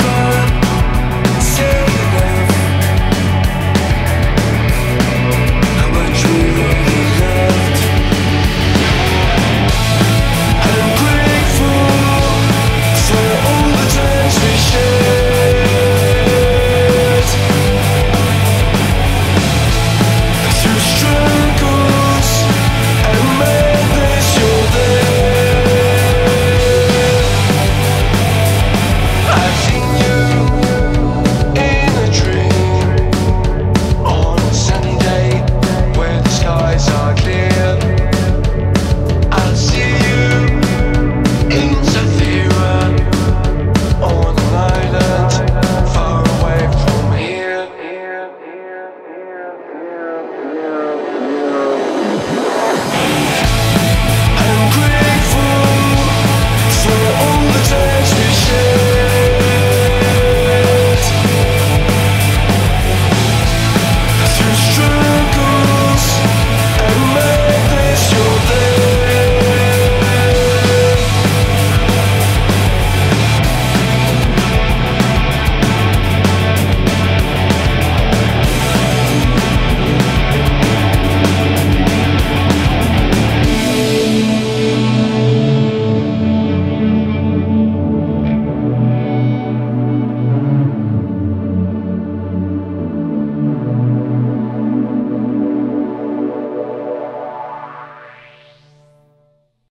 fall